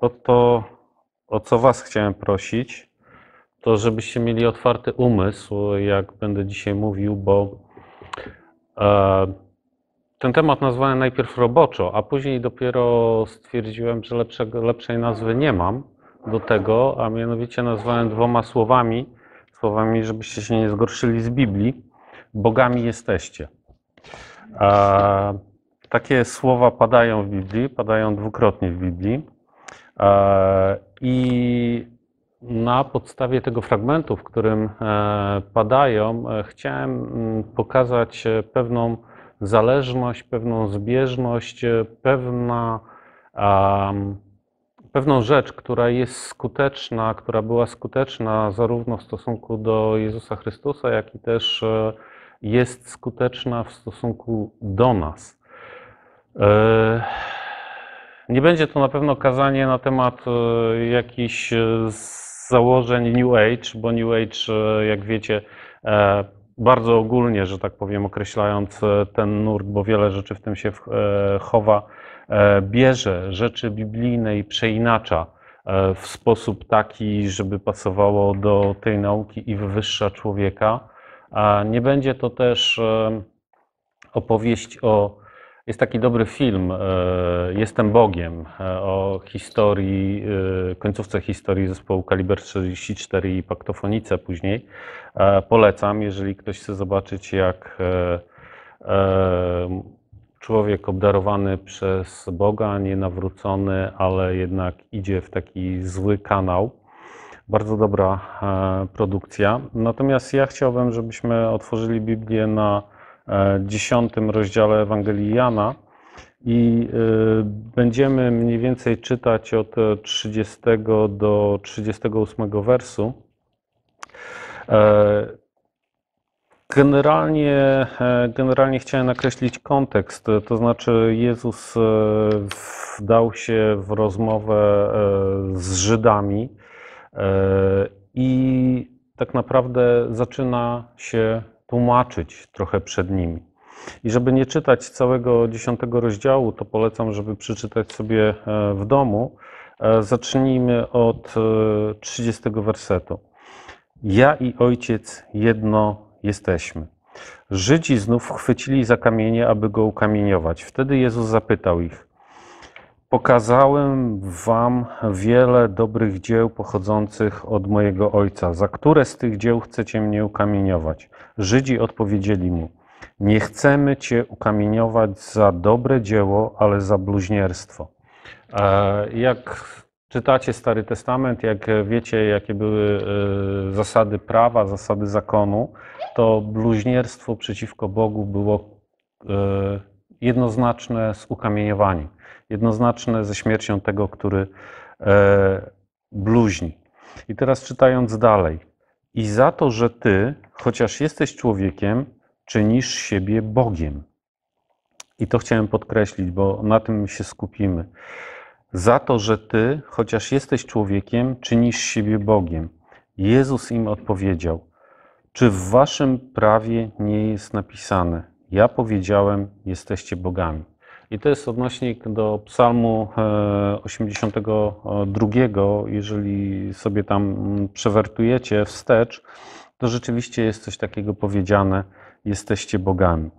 o to, o co Was chciałem prosić, to żebyście mieli otwarty umysł, jak będę dzisiaj mówił, bo e, ten temat nazwałem najpierw roboczo, a później dopiero stwierdziłem, że lepszego, lepszej nazwy nie mam do tego, a mianowicie nazwałem dwoma słowami, słowami, żebyście się nie zgorszyli z Biblii. Bogami jesteście. E, takie słowa padają w Biblii, padają dwukrotnie w Biblii. E, I na podstawie tego fragmentu, w którym e, padają, e, chciałem mm, pokazać pewną zależność, pewną zbieżność, pewna, pewną rzecz, która jest skuteczna, która była skuteczna zarówno w stosunku do Jezusa Chrystusa, jak i też jest skuteczna w stosunku do nas. Nie będzie to na pewno kazanie na temat e, jakichś e, założeń New Age, bo New Age, e, jak wiecie, bardzo ogólnie, że tak powiem, określając ten nurt, bo wiele rzeczy w tym się chowa, bierze rzeczy biblijne i przeinacza w sposób taki, żeby pasowało do tej nauki i wywyższa człowieka. Nie będzie to też opowieść o. Jest taki dobry film, e, Jestem Bogiem, e, o historii, e, końcówce historii zespołu Kaliber 44 i Paktofonice później. Polecam, jeżeli ktoś chce zobaczyć, jak człowiek obdarowany przez Boga, nienawrócony, ale jednak idzie w taki zły kanał. Bardzo dobra produkcja. Natomiast ja chciałbym, żebyśmy otworzyli Biblię na dziesiątym rozdziale Ewangelii Jana i e, będziemy mniej więcej czytać od e, 30 do 38 wersu. E, Generalnie, e, generalnie chciałem nakreślić kontekst, to znaczy Jezus e, wdał się w rozmowę e, z Żydami e, i tak naprawdę zaczyna się tłumaczyć trochę przed nimi. I żeby nie czytać całego dziesiątego rozdziału, to polecam, żeby przeczytać sobie e, w domu. E, Zacznijmy od e, 30 wersetu. Ja i ojciec jedno jesteśmy. Żydzi znów chwycili za kamienie, aby go ukamieniować. Wtedy Jezus zapytał ich: Pokazałem wam wiele dobrych dzieł pochodzących od mojego ojca. Za które z tych dzieł chcecie mnie ukamieniować? Żydzi odpowiedzieli mu: Nie chcemy cię ukamieniować za dobre dzieło, ale za bluźnierstwo. E, Jak czytacie Stary Testament, jak wiecie, jakie były e, zasady prawa, zasady zakonu, to bluźnierstwo przeciwko Bogu było e, jednoznaczne z ukamieniowaniem, jednoznaczne ze śmiercią tego, który e, bluźni. I teraz czytając dalej. I za to, że ty, chociaż jesteś człowiekiem, czynisz siebie Bogiem. I to chciałem podkreślić, bo na tym się skupimy. Za to, że ty, chociaż jesteś człowiekiem, czynisz siebie Bogiem. Jezus im odpowiedział: Czy w waszym prawie nie jest napisane: Ja powiedziałem, jesteście bogami? I to jest odnośnik do Psalmu e, 82. Jeżeli sobie tam przewertujecie wstecz, to rzeczywiście jest coś takiego powiedziane: Jesteście bogami.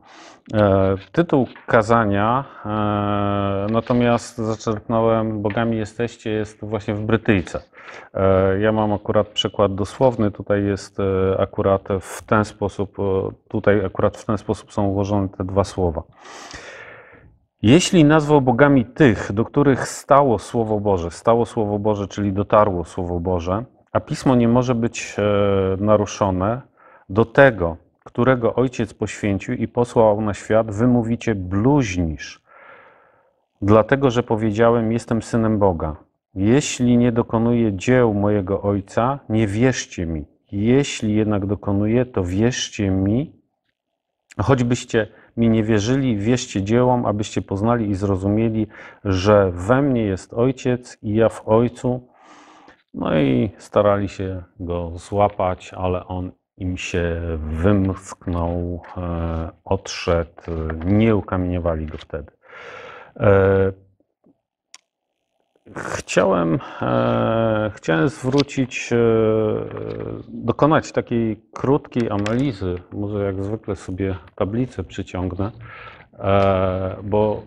E, Tytuł kazania, e, natomiast zaczerpnąłem Bogami jesteście, jest właśnie w Brytyjce. E, Ja mam akurat przykład dosłowny, tutaj jest e, akurat w ten sposób, e, tutaj akurat w ten sposób są ułożone te dwa słowa. Jeśli nazwał bogami tych, do których stało Słowo Boże, stało Słowo Boże, czyli dotarło Słowo Boże, a pismo nie może być e, naruszone, do tego, którego ojciec poświęcił i posłał na świat, wy mówicie bluźnisz, dlatego że powiedziałem, jestem synem Boga. Jeśli nie dokonuję dzieł mojego ojca, nie wierzcie mi. Jeśli jednak dokonuję, to wierzcie mi, choćbyście mi nie wierzyli, wierzcie dziełom, abyście poznali i zrozumieli, że we mnie jest ojciec i ja w ojcu. No i starali się go złapać, ale on im się wymsknął, e, odszedł, e, nie ukamieniowali go wtedy. Chciałem, e, chciałem zwrócić, e, dokonać takiej krótkiej analizy. Może jak zwykle sobie tablicę przyciągnę, e, bo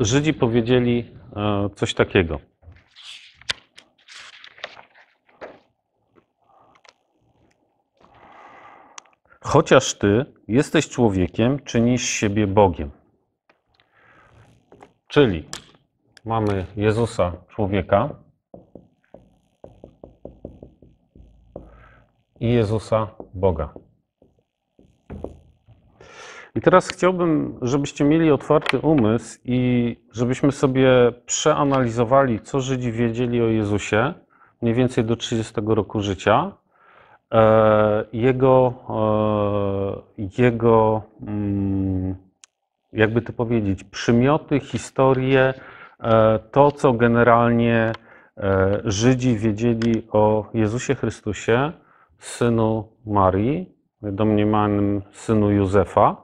Żydzi powiedzieli e, coś takiego. Chociaż ty jesteś człowiekiem, czynisz siebie Bogiem. Czyli mamy Jezusa, człowieka, i Jezusa, Boga. I teraz chciałbym, żebyście mieli otwarty umysł i żebyśmy sobie przeanalizowali, co Żydzi wiedzieli o Jezusie mniej więcej do 30 roku życia, e, jego, e, jego mm, jakby to powiedzieć, przymioty, historie, to, co generalnie Żydzi wiedzieli o Jezusie Chrystusie, synu Marii, domniemanym synu Józefa.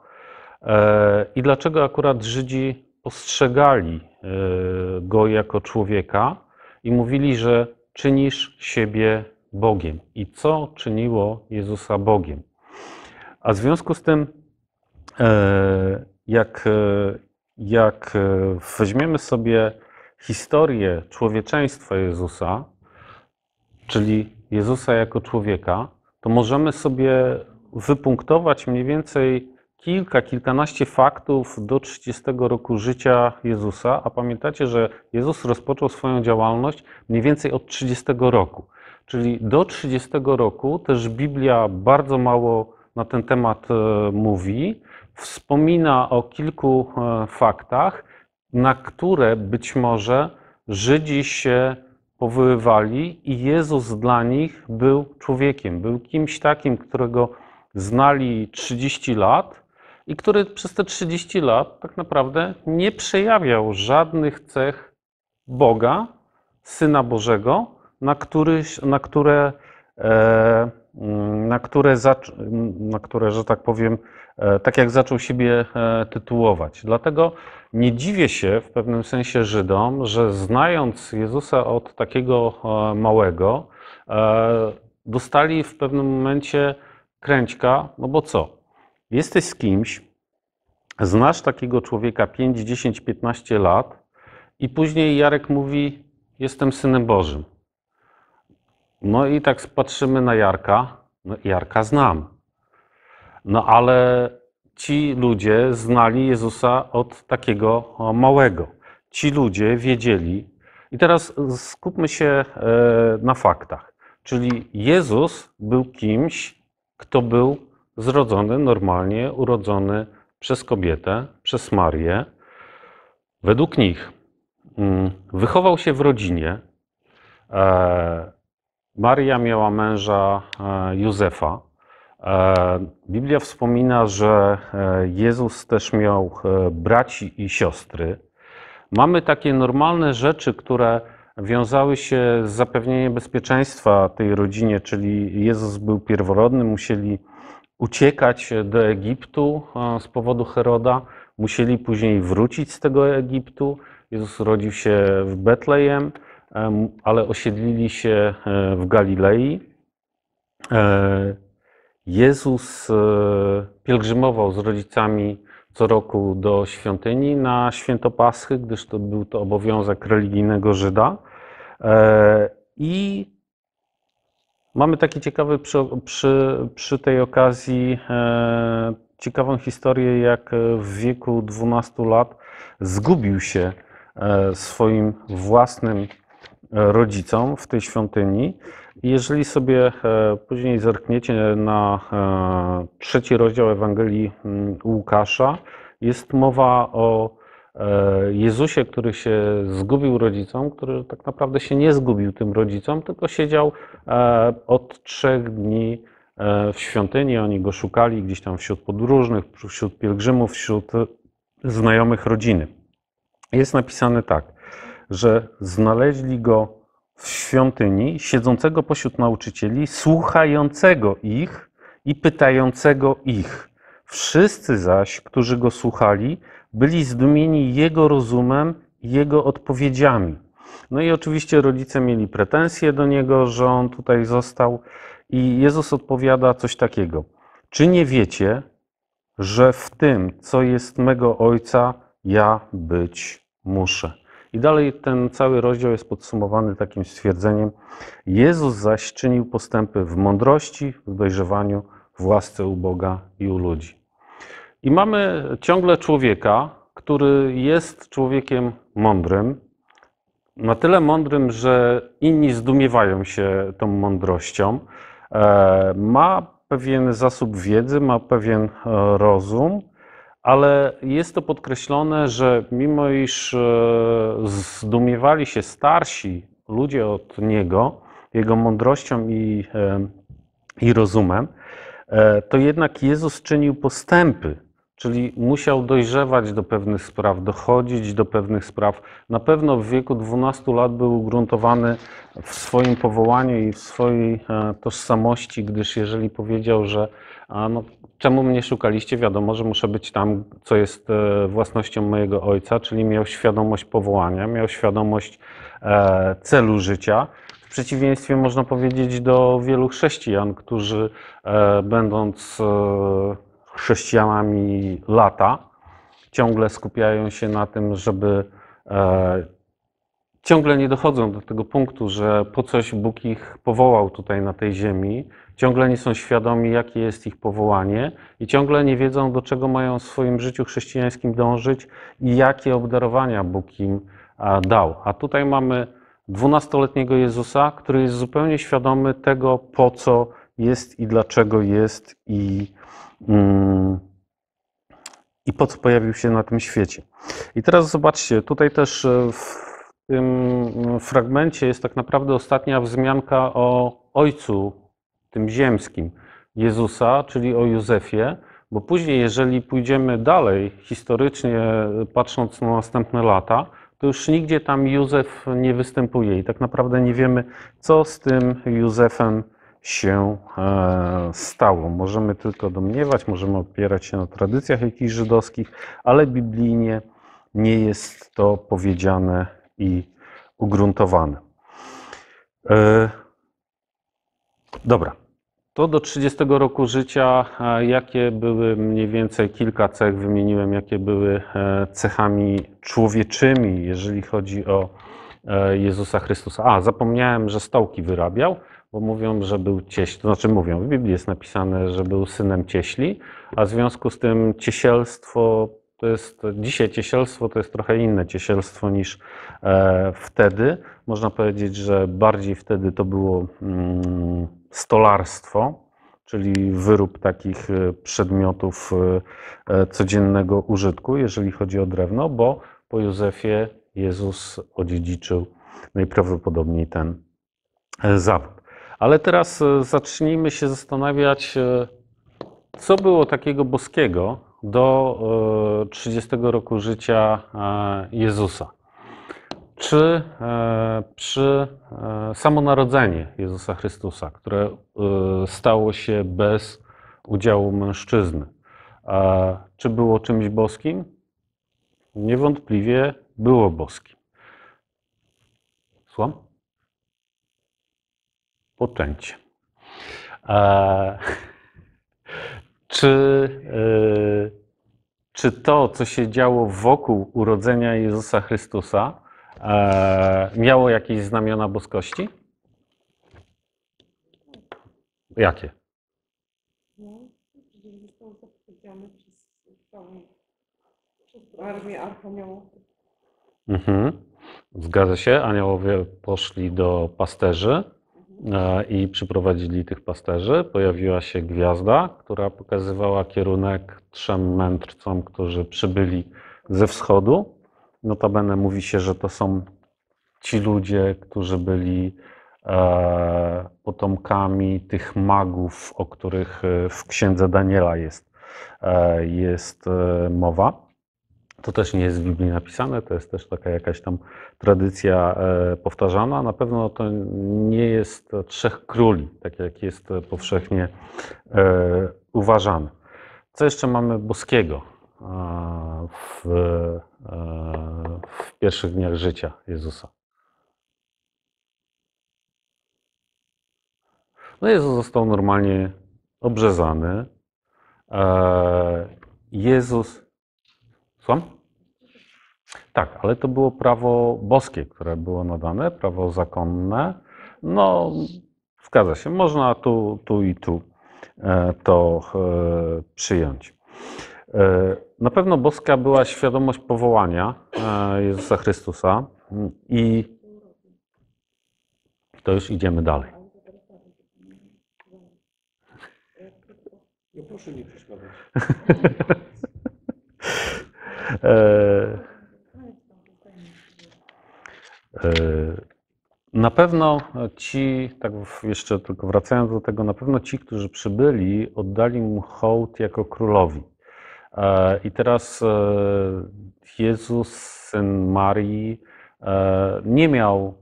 I dlaczego akurat Żydzi postrzegali go jako człowieka i mówili, że czynisz siebie Bogiem. I co czyniło Jezusa Bogiem? A w związku z tym, e, jak, e, jak e, weźmiemy sobie historię człowieczeństwa Jezusa, czyli Jezusa jako człowieka, to możemy sobie wypunktować mniej więcej kilka, kilkanaście faktów do 30 roku życia Jezusa, a pamiętacie, że Jezus rozpoczął swoją działalność mniej więcej od 30 roku. Czyli do 30 roku też Biblia bardzo mało na ten temat e, mówi. Wspomina o kilku e, faktach, na które być może Żydzi się powoływali i Jezus dla nich był człowiekiem, był kimś takim, którego znali 30 lat i który przez te 30 lat tak naprawdę nie przejawiał żadnych cech Boga, Syna Bożego, na, który, na które, na które, na które, że tak powiem, e, tak jak zaczął siebie e, tytułować. Dlatego nie dziwię się w pewnym sensie Żydom, że znając Jezusa od takiego małego, dostali w pewnym momencie kręćka, no bo co? Jesteś z kimś, znasz takiego człowieka 5, 10, 15 lat i później Jarek mówi, jestem Synem Bożym. No i tak patrzymy na Jarka, no Jarka znam. No ale ci ludzie znali Jezusa od takiego małego. Ci ludzie wiedzieli. I teraz skupmy się e, na faktach. Czyli Jezus był kimś, kto był zrodzony normalnie, urodzony przez kobietę, przez Marię. Według nich mm, wychował się w rodzinie. E, Maria miała męża e, Józefa. E, Biblia wspomina, że Jezus też miał braci i siostry. Mamy takie normalne rzeczy, które wiązały się z zapewnieniem bezpieczeństwa tej rodzinie, czyli Jezus był pierworodny, musieli uciekać do Egiptu z powodu Heroda. Musieli później wrócić z tego Egiptu. Jezus urodził się w Betlejem, ale osiedlili się e, w Galilei. E, Jezus e, pielgrzymował z rodzicami co roku do świątyni na święto Paschy, gdyż to był to obowiązek religijnego Żyda. I Mamy taki ciekawy przy, przy, przy tej okazji ciekawą historię, jak w wieku 12 lat zgubił się swoim własnym rodzicom w tej świątyni. Jeżeli sobie e, później zerkniecie na e, trzeci rozdział Ewangelii mm, Łukasza, jest mowa o E, Jezusie, który się zgubił rodzicom, który tak naprawdę się nie zgubił tym rodzicom, tylko siedział od trzech dni w świątyni. Oni go szukali gdzieś tam wśród podróżnych, wśród pielgrzymów, wśród znajomych rodziny. Jest napisane tak, że znaleźli go w świątyni, siedzącego pośród nauczycieli, słuchającego ich i pytającego ich. Wszyscy zaś, którzy go słuchali, byli zdumieni Jego rozumem i Jego odpowiedziami. No i oczywiście rodzice mieli pretensje do niego, że on tutaj został. I Jezus odpowiada coś takiego: Czy nie wiecie, że w tym, co jest mego Ojca, ja być muszę? I dalej ten cały rozdział jest podsumowany takim stwierdzeniem: Jezus zaś czynił postępy w mądrości, w dojrzewaniu, w łasce u Boga i u ludzi. I mamy ciągle człowieka, który jest człowiekiem mądrym, na tyle mądrym, że inni zdumiewają się tą mądrością. E, ma pewien zasób wiedzy, ma pewien e, rozum, ale jest to podkreślone, że mimo iż e, zdumiewali się starsi ludzie od niego, jego mądrością i, i rozumem, to jednak Jezus czynił postępy Czyli musiał dojrzewać do pewnych spraw, dochodzić do pewnych spraw. Na pewno w wieku 12 lat był ugruntowany w swoim powołaniu i w swojej e, tożsamości, gdyż jeżeli powiedział, że no, czemu mnie szukaliście, wiadomo, że muszę być tam, co jest e, własnością mojego ojca, czyli miał świadomość powołania, miał świadomość e, celu życia. W przeciwieństwie można powiedzieć do wielu chrześcijan, którzy będąc chrześcijanami lata, ciągle skupiają się na tym, żeby e, ciągle nie dochodzą do tego punktu, że po coś Bóg ich powołał tutaj na tej ziemi, ciągle nie są świadomi, jakie jest ich powołanie i ciągle nie wiedzą, do czego mają w swoim życiu chrześcijańskim dążyć i jakie obdarowania Bóg im dał. A tutaj mamy dwunastoletniego Jezusa, który jest zupełnie świadomy tego, po co jest i dlaczego jest i Mm. i po co pojawił się na tym świecie. I teraz zobaczcie, tutaj też e, w tym fragmencie jest tak naprawdę ostatnia wzmianka o Ojcu, tym ziemskim, Jezusa, czyli o Józefie, bo później, jeżeli pójdziemy dalej, historycznie patrząc na następne lata, to już nigdzie tam Józef nie występuje i tak naprawdę nie wiemy, co z tym Józefem się e, stało. Możemy tylko domniewać, możemy opierać się na tradycjach jakichś żydowskich, ale biblijnie nie jest to powiedziane i ugruntowane. E, dobra. To do 30 roku życia, jakie były mniej więcej kilka cech, wymieniłem, jakie były e, cechami człowieczymi, jeżeli chodzi o Jezusa Chrystusa. A, zapomniałem, że stołki wyrabiał bo mówią, że był cieśl, to znaczy mówią, w Biblii jest napisane, że był synem cieśli, a w związku z tym ciesielstwo to jest, dzisiaj ciesielstwo to jest trochę inne ciesielstwo niż e, wtedy. Można powiedzieć, że bardziej wtedy to było mm, stolarstwo, czyli wyrób takich e, przedmiotów e, e, codziennego użytku, jeżeli chodzi o drewno, bo po Józefie Jezus odziedziczył najprawdopodobniej ten zawód. Ale teraz e, zacznijmy się zastanawiać, e, co było takiego boskiego do 30 e, roku życia Jezusa. Czy przy samonarodzenie Jezusa Chrystusa, które stało się bez udziału mężczyzny, czy było czymś boskim? Niewątpliwie było boskim. Słucham? poczęcie. E, czy, e, czy to, co się działo wokół urodzenia Jezusa Chrystusa, e, miało jakieś znamiona boskości? Jakie? No, przecież został zapowiedziany przez całą przez armię archaniołów. Mhm. Zgadza się, aniołowie poszli do pasterzy i przyprowadzili tych pasterzy. Pojawiła się gwiazda, która pokazywała kierunek trzem mędrcom, którzy przybyli ze wschodu. Notabene mówi się, że to są ci ludzie, którzy byli e, potomkami tych magów, o których e, w księdze Daniela jest, jest mowa. To też nie jest w Biblii napisane, to jest też taka jakaś tam tradycja e, powtarzana. Na pewno to nie jest trzech króli, tak jak jest powszechnie e, uważane. Co jeszcze mamy boskiego e, w, w pierwszych dniach życia Jezusa? No Jezus został normalnie obrzezany. Jezus Słucham? Tak, ale to było prawo boskie, które było nadane, prawo zakonne. No, zgadza się, można tu, tu i tu e, to e, przyjąć. E, Na pewno boska była świadomość powołania Jezusa Chrystusa i to już idziemy dalej. No proszę nie przeszkadzać. E, e, Na pewno ci, tak jeszcze tylko wracając do tego, na pewno ci, którzy przybyli, oddali mu hołd jako królowi. E, I teraz Jezus, syn Marii, nie miał,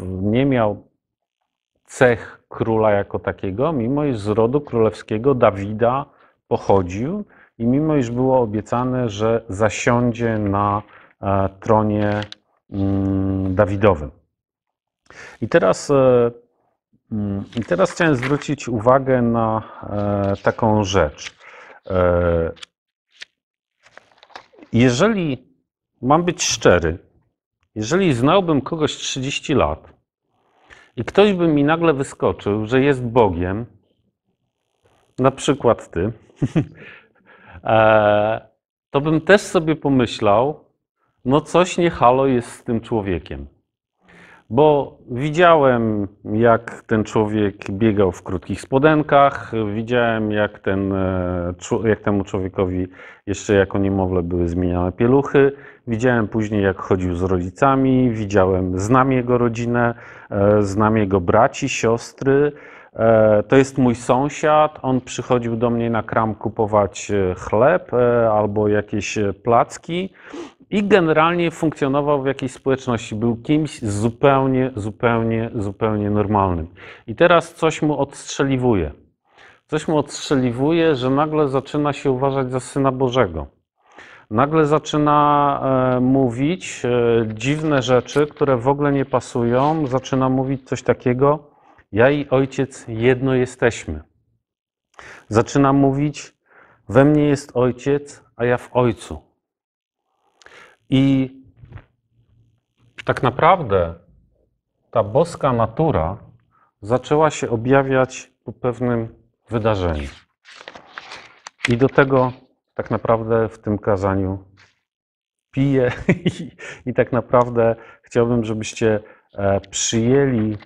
nie miał cech króla jako takiego, mimo iż z rodu królewskiego Dawida pochodził i mimo iż było obiecane, że zasiądzie na e, tronie mm, Dawidowym. I teraz, e, mm, I teraz chciałem zwrócić uwagę na e, taką rzecz. Jeżeli mam być szczery, jeżeli znałbym kogoś 30 lat i ktoś by mi nagle wyskoczył, że jest Bogiem, na przykład ty, to bym też sobie pomyślał, no coś nie halo jest z tym człowiekiem. Bo widziałem, jak ten człowiek biegał w krótkich spodenkach, widziałem, jak, ten, e, jak temu człowiekowi jeszcze jako niemowlę były zmieniane pieluchy, widziałem później, jak chodził z rodzicami, widziałem, znam jego rodzinę, e, znam jego braci, siostry. E, To jest mój sąsiad, on przychodził do mnie na kram kupować e, chleb e, albo jakieś placki i generalnie funkcjonował w jakiejś społeczności. Był kimś zupełnie, zupełnie, zupełnie normalnym. I teraz coś mu odstrzeliwuje. Coś mu odstrzeliwuje, że nagle zaczyna się uważać za syna Bożego. Nagle zaczyna mówić dziwne rzeczy, które w ogóle nie pasują. Zaczyna mówić coś takiego: Ja i ojciec jedno jesteśmy. Zaczyna mówić: We mnie jest ojciec, a ja w ojcu. I tak naprawdę ta boska natura zaczęła się objawiać po pewnym wydarzeniu. I do tego tak naprawdę w tym kazaniu piję i, i tak naprawdę chciałbym, żebyście e, przyjęli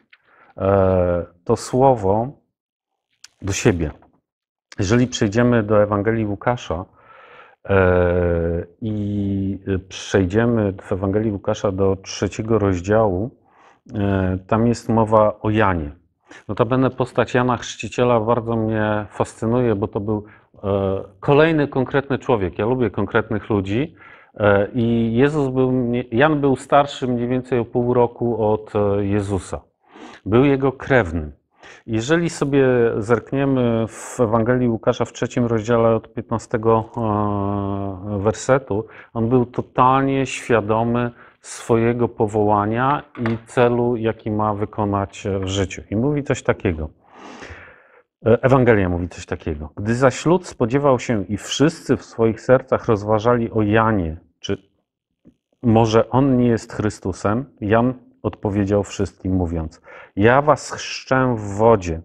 to słowo do siebie. Jeżeli przejdziemy do Ewangelii Łukasza e, i przejdziemy w Ewangelii Łukasza do trzeciego rozdziału, e, tam jest mowa o Janie. Notabene postać Jana Chrzciciela bardzo mnie fascynuje, bo to był e, kolejny konkretny człowiek. Ja lubię konkretnych ludzi e, i Jezus był, Jan był starszy mniej więcej o pół roku od e, Jezusa. Był jego krewnym. Jeżeli sobie zerkniemy w Ewangelii Łukasza w trzecim rozdziale od 15 e, wersetu, on był totalnie świadomy swojego powołania i celu, jaki ma wykonać w życiu. I mówi coś takiego. E, Ewangelia mówi coś takiego. Gdy zaś lud spodziewał się i wszyscy w swoich sercach rozważali o Janie, czy może on nie jest Chrystusem, Jan odpowiedział wszystkim, mówiąc: Ja was chrzczę w wodzie,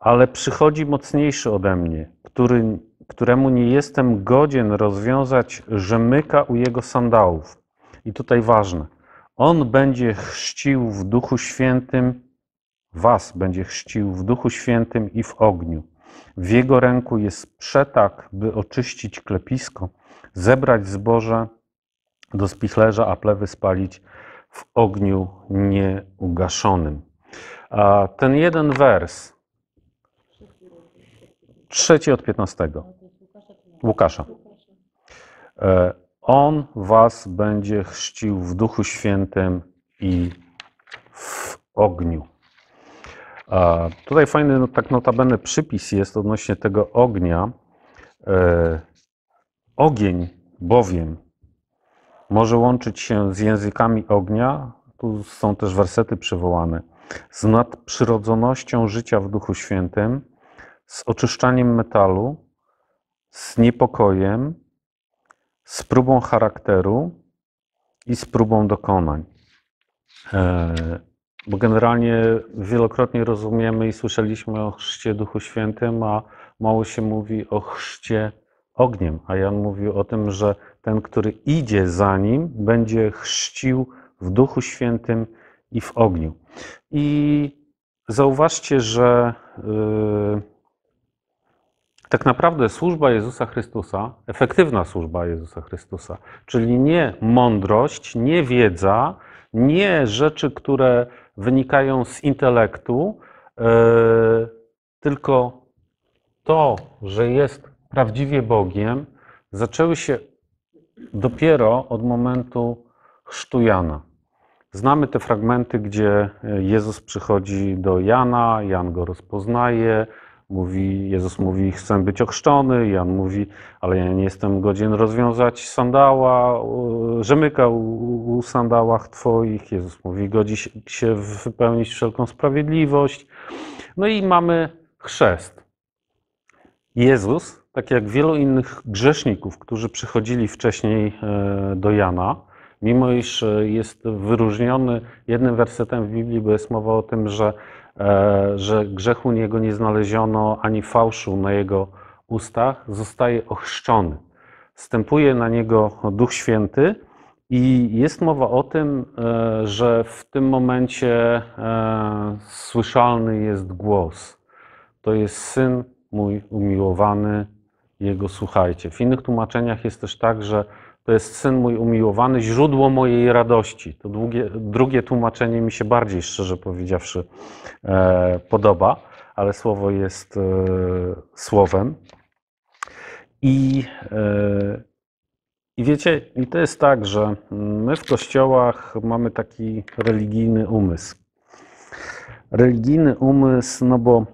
ale przychodzi mocniejszy ode mnie, który, któremu nie jestem godzien rozwiązać rzemyka u jego sandałów. I tutaj ważne. On będzie chrzcił w Duchu Świętym, was będzie chrzcił w Duchu Świętym i w ogniu. W jego ręku jest przetak, by oczyścić klepisko, zebrać zboże do spichlerza, a plewy spalić w ogniu nieugaszonym. A ten jeden wers, trzeci od piętnastego, Łukasza. E, On was będzie chrzcił w Duchu Świętym i w ogniu. A tutaj fajny, no, tak notabene przypis jest odnośnie tego ognia. E, Ogień bowiem może łączyć się z językami ognia. Tu są też wersety przywołane. z nadprzyrodzonością życia w Duchu Świętym, z oczyszczaniem metalu, z niepokojem, z próbą charakteru i z próbą dokonań. E, Bo generalnie wielokrotnie rozumiemy i słyszeliśmy o chrzcie Duchu Świętym, a mało się mówi o chrzcie ogniem. A Jan mówił o tym, że ten, który idzie za nim, będzie chrzcił w Duchu Świętym i w ogniu. I zauważcie, że yy, tak naprawdę służba Jezusa Chrystusa, efektywna służba Jezusa Chrystusa, czyli nie mądrość, nie wiedza, nie rzeczy, które wynikają z intelektu, yy, tylko to, że jest prawdziwie Bogiem, zaczęły się dopiero od momentu chrztu Jana. Znamy te fragmenty, gdzie Jezus przychodzi do Jana, Jan go rozpoznaje, mówi, Jezus mówi, chcę być ochrzczony, Jan mówi, ale ja nie jestem godzien rozwiązać sandała, rzemyka u, u sandałach Twoich. Jezus mówi, godzi się wypełnić wszelką sprawiedliwość. No i mamy chrzest. Jezus, tak jak wielu innych grzeszników, którzy przychodzili wcześniej e, do Jana, mimo iż e, jest wyróżniony jednym wersetem w Biblii, bo jest mowa o tym, że, e, że grzechu niego nie znaleziono ani fałszu na jego ustach, zostaje ochrzczony. Wstępuje na niego Duch Święty i jest mowa o tym, że w tym momencie słyszalny jest głos. To jest syn mój umiłowany, jego słuchajcie. W innych tłumaczeniach jest też tak, że to jest syn mój umiłowany, źródło mojej radości. To drugie, drugie tłumaczenie mi się bardziej, szczerze powiedziawszy, e, podoba, ale słowo jest e, słowem. I, e, I wiecie, i to jest tak, że my w kościołach mamy taki religijny umysł. Religijny umysł, no bo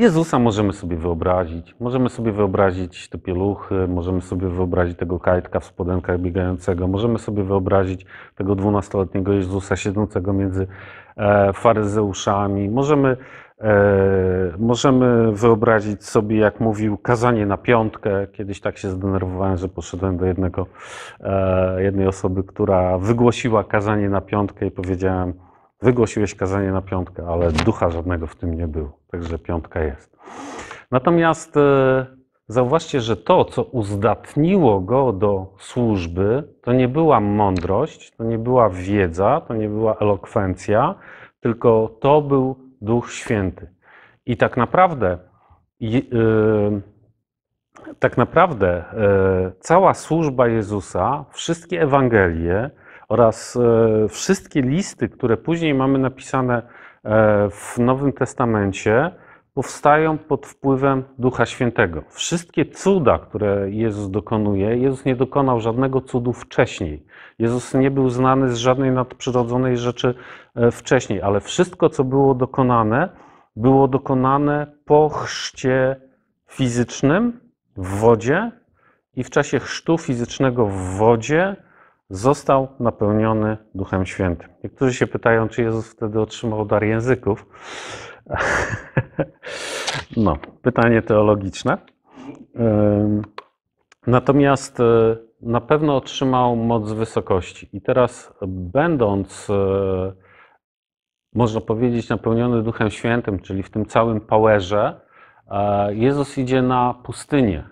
Jezusa możemy sobie wyobrazić. Możemy sobie wyobrazić te pieluchy, możemy sobie wyobrazić tego kajtka w spodenkach biegającego, możemy sobie wyobrazić tego dwunastoletniego Jezusa siedzącego między e, faryzeuszami, możemy, e, możemy wyobrazić sobie, jak mówił, kazanie na piątkę. Kiedyś tak się zdenerwowałem, że poszedłem do jednego, e, jednej osoby, która wygłosiła kazanie na piątkę i powiedziałem, Wygłosiłeś kazanie na piątkę, ale ducha żadnego w tym nie było, także piątka jest. Natomiast e, zauważcie, że to, co uzdatniło go do służby, to nie była mądrość, to nie była wiedza, to nie była elokwencja, tylko to był Duch Święty. I tak naprawdę, e, tak naprawdę e, cała służba Jezusa, wszystkie Ewangelie, oraz e, wszystkie listy, które później mamy napisane e, w Nowym Testamencie, powstają pod wpływem Ducha Świętego. Wszystkie cuda, które Jezus dokonuje, Jezus nie dokonał żadnego cudu wcześniej. Jezus nie był znany z żadnej nadprzyrodzonej rzeczy e, wcześniej, ale wszystko, co było dokonane, było dokonane po chrzcie fizycznym w wodzie i w czasie chrztu fizycznego w wodzie został napełniony Duchem Świętym. Niektórzy się pytają, czy Jezus wtedy otrzymał dar języków. No, pytanie teologiczne. Natomiast e, na pewno otrzymał moc wysokości. I teraz, będąc, e, można powiedzieć, napełniony Duchem Świętym, czyli w tym całym powerze, e, Jezus idzie na pustynię.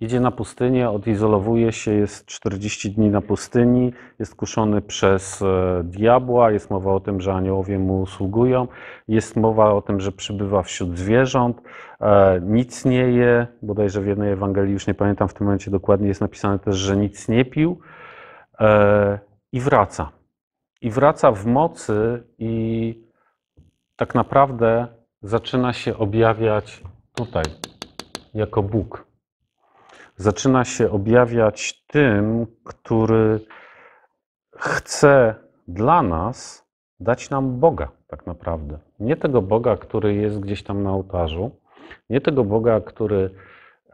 Idzie na pustynię, odizolowuje się, jest 40 dni na pustyni, jest kuszony przez e, diabła, jest mowa o tym, że aniołowie mu usługują, jest mowa o tym, że przybywa wśród zwierząt, e, nic nie je, bodajże w jednej Ewangelii, już nie pamiętam w tym momencie dokładnie, jest napisane też, że nic nie pił e, i wraca. I wraca w mocy i tak naprawdę zaczyna się objawiać tutaj, jako Bóg zaczyna się objawiać tym, który chce dla nas dać nam Boga, tak naprawdę. Nie tego Boga, który jest gdzieś tam na ołtarzu, nie tego Boga, który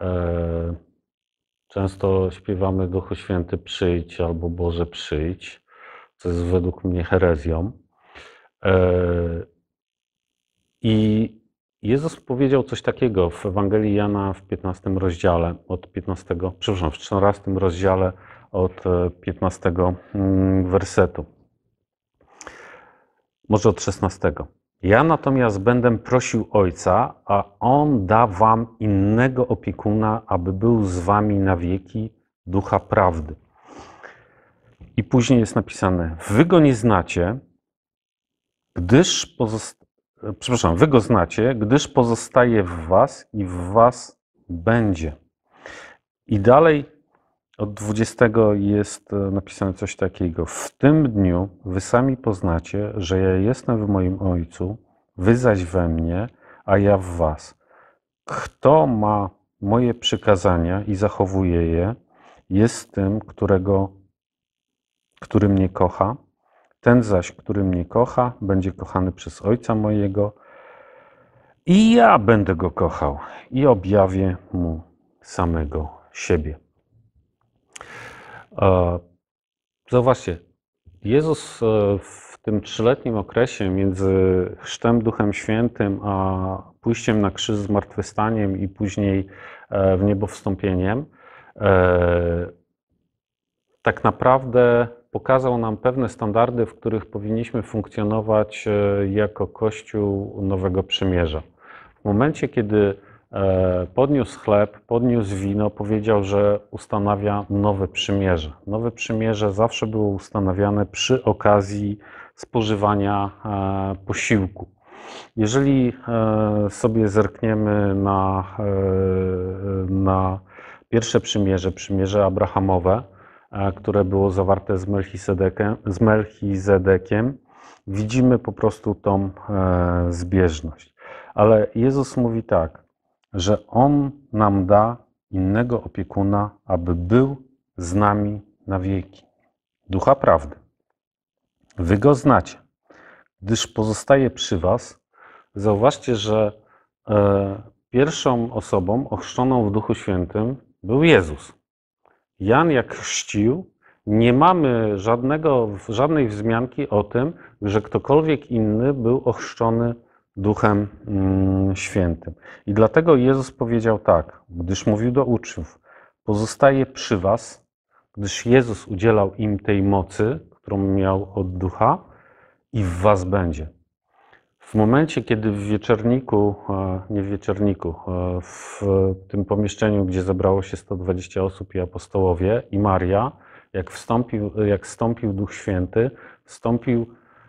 e, często śpiewamy Duchu Święty przyjdź albo Boże przyjdź, co jest według mnie herezją. E, I Jezus powiedział coś takiego w Ewangelii Jana w 15 rozdziale od 15, przepraszam, w 14 rozdziale od e, 15 mm, wersetu. Może od 16. Ja natomiast będę prosił Ojca, a On da wam innego opiekuna, aby był z wami na wieki ducha prawdy. I później jest napisane: Wy go nie znacie, gdyż pozosta- przepraszam, wy go znacie, gdyż pozostaje w was i w was będzie. I dalej od 20 jest e, napisane coś takiego. W tym dniu wy sami poznacie, że ja jestem w moim Ojcu, wy zaś we mnie, a ja w was. Kto ma moje przykazania i zachowuje je, jest tym, którego, który mnie kocha. Ten zaś, który mnie kocha, będzie kochany przez Ojca mojego i ja będę go kochał i objawię mu samego siebie. E, Zauważcie, Jezus e, w tym trzyletnim okresie między chrztem Duchem Świętym a pójściem na krzyż, zmartwychwstaniem i później e, w niebo wstąpieniem, tak naprawdę pokazał nam pewne standardy, w których powinniśmy funkcjonować e, jako Kościół Nowego Przymierza. W momencie, kiedy e, podniósł chleb, podniósł wino, powiedział, że ustanawia nowe przymierze. Nowe przymierze zawsze było ustanawiane przy okazji spożywania e, posiłku. Jeżeli sobie zerkniemy na, na pierwsze przymierze, przymierze Abrahamowe, które było zawarte z Melchizedekiem, z Melchizedekiem, widzimy po prostu tą e, zbieżność. Ale Jezus mówi tak, że On nam da innego opiekuna, aby był z nami na wieki. Ducha prawdy. Wy go znacie, gdyż pozostaje przy was. Zauważcie, że e, pierwszą osobą ochrzczoną w Duchu Świętym był Jezus. Jan jak chrzcił, nie mamy żadnego, żadnej wzmianki o tym, że ktokolwiek inny był ochrzczony Duchem mm, Świętym. I dlatego Jezus powiedział tak, gdyż mówił do uczniów: Pozostaje przy Was, gdyż Jezus udzielał im tej mocy, którą miał od Ducha, i w Was będzie. W momencie, kiedy w wieczorniku, e, nie w wieczorniku, e, w tym pomieszczeniu, gdzie zebrało się 120 osób i apostołowie i Maria, jak wstąpił, jak wstąpił Duch Święty, wstąpił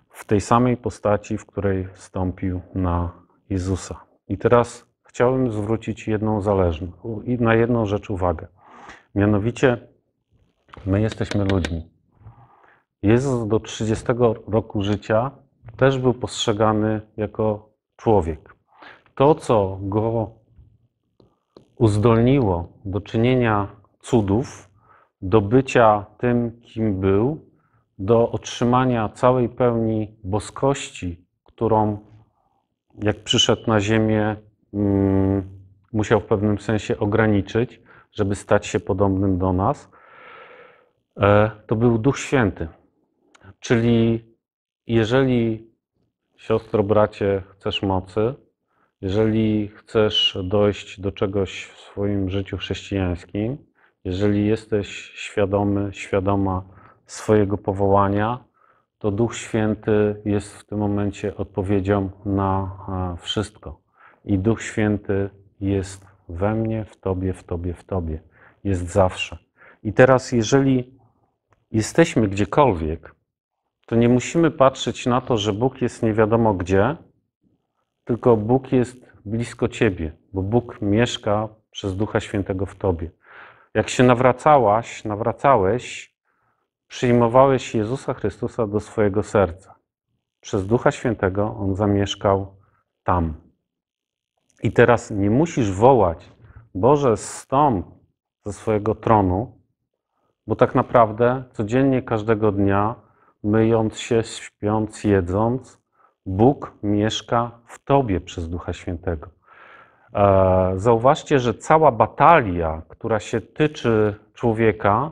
w tej samej postaci, w której wstąpił na Jezusa. I teraz chciałem zwrócić jedną zależną, na jedną rzecz uwagę. Mianowicie, my jesteśmy ludźmi. Jezus do 30 roku życia też był postrzegany jako człowiek. To, co go uzdolniło do czynienia cudów, do bycia tym, kim był, do otrzymania całej pełni boskości, którą, jak przyszedł na ziemię, mm, musiał w pewnym sensie ograniczyć, żeby stać się podobnym do nas, e, to był Duch Święty. Czyli jeżeli, siostro, bracie, chcesz mocy, jeżeli chcesz dojść do czegoś w swoim życiu chrześcijańskim, jeżeli jesteś świadomy, świadoma swojego powołania, to Duch Święty jest w tym momencie odpowiedzią na e, wszystko. I Duch Święty jest we mnie, w Tobie, w Tobie, w Tobie. Jest zawsze. I teraz, jeżeli jesteśmy gdziekolwiek, to nie musimy patrzeć na to, że Bóg jest nie wiadomo gdzie, tylko Bóg jest blisko Ciebie, bo Bóg mieszka przez Ducha Świętego w Tobie. Jak się nawracałaś, nawracałeś, przyjmowałeś Jezusa Chrystusa do swojego serca. Przez Ducha Świętego On zamieszkał tam. I teraz nie musisz wołać, Boże, stąd ze swojego tronu, bo tak naprawdę codziennie, każdego dnia, myjąc się, śpiąc, jedząc, Bóg mieszka w Tobie przez Ducha Świętego. E, Zauważcie, że cała batalia, która się tyczy człowieka,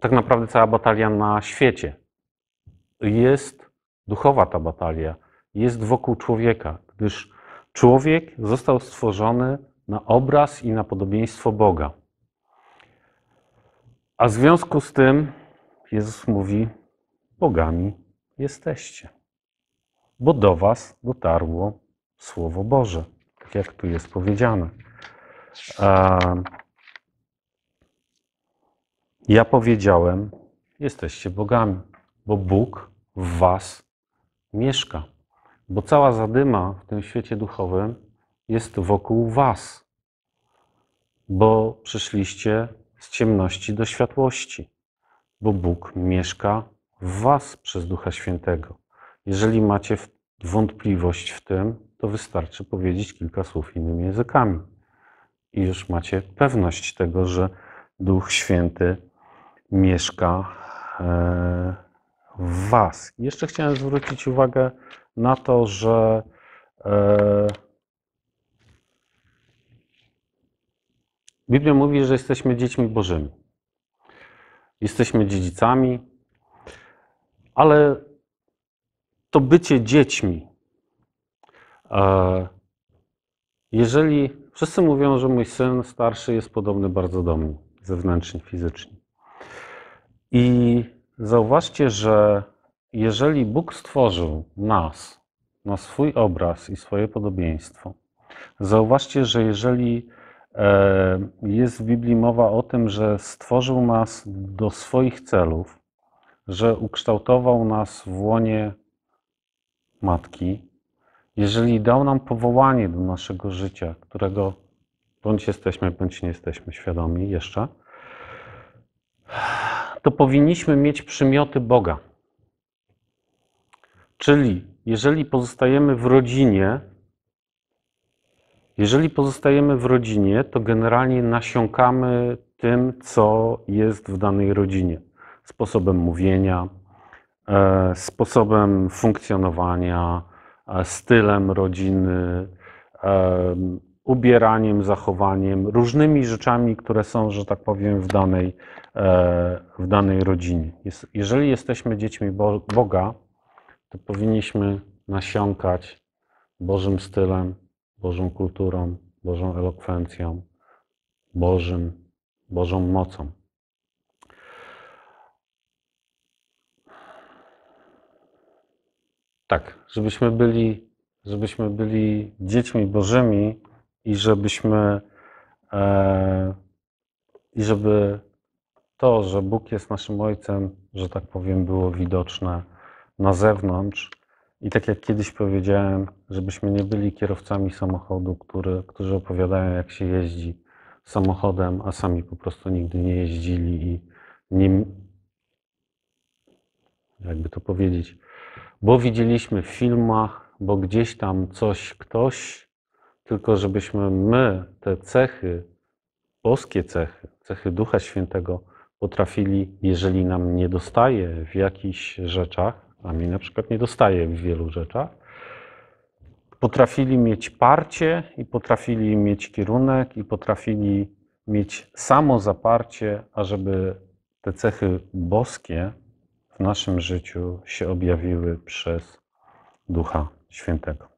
tak naprawdę cała batalia na świecie, jest duchowa ta batalia, jest wokół człowieka, gdyż człowiek został stworzony na obraz i na podobieństwo Boga. A w związku z tym Jezus mówi: Bogami jesteście, bo do Was dotarło Słowo Boże, tak jak tu jest powiedziane. Ja powiedziałem: Jesteście bogami, bo Bóg w Was mieszka. Bo cała zadyma w tym świecie duchowym jest wokół Was, bo przyszliście z ciemności do światłości, bo Bóg mieszka Was przez Ducha Świętego. Jeżeli macie w- wątpliwość w tym, to wystarczy powiedzieć kilka słów innymi językami. I już macie pewność tego, że Duch Święty mieszka e, w Was. Jeszcze chciałem zwrócić uwagę na to, że e, Biblia mówi, że jesteśmy dziećmi Bożymi. Jesteśmy dziedzicami, ale to bycie dziećmi. e, Jeżeli wszyscy mówią, że mój syn starszy jest podobny bardzo do mnie, zewnętrznie, fizycznie. I zauważcie, że jeżeli Bóg stworzył nas na swój obraz i swoje podobieństwo, zauważcie, że jeżeli e, jest w Biblii mowa o tym, że stworzył nas do swoich celów, że ukształtował nas w łonie matki, jeżeli dał nam powołanie do naszego życia, którego bądź jesteśmy, bądź nie jesteśmy świadomi jeszcze, to powinniśmy mieć przymioty Boga. Czyli jeżeli pozostajemy w rodzinie, jeżeli pozostajemy w rodzinie, to generalnie nasiąkamy tym, co jest w danej rodzinie. Sposobem mówienia, e, sposobem funkcjonowania, e, stylem rodziny, e, ubieraniem, zachowaniem, różnymi rzeczami, które są, że tak powiem, w danej, w danej rodzinie. Jeżeli jesteśmy dziećmi Bo- Boga, to powinniśmy nasiąkać Bożym stylem, Bożą kulturą, Bożą elokwencją, Bożym, Bożą mocą. Tak, żebyśmy byli, żebyśmy byli dziećmi Bożymi i żebyśmy e, i żeby to, że Bóg jest naszym Ojcem, że tak powiem, było widoczne na zewnątrz. I tak jak kiedyś powiedziałem, żebyśmy nie byli kierowcami samochodu, który, którzy opowiadają, jak się jeździ samochodem, a sami po prostu nigdy nie jeździli i nie, jakby to powiedzieć, bo widzieliśmy w filmach, bo gdzieś tam coś, ktoś, tylko żebyśmy my te cechy, boskie cechy, cechy Ducha Świętego potrafili, jeżeli nam nie dostaje w jakichś rzeczach, a mi na przykład nie dostaje w wielu rzeczach, potrafili mieć parcie i potrafili mieć kierunek i potrafili mieć samo zaparcie, ażeby te cechy boskie w naszym życiu się objawiły przez Ducha Świętego.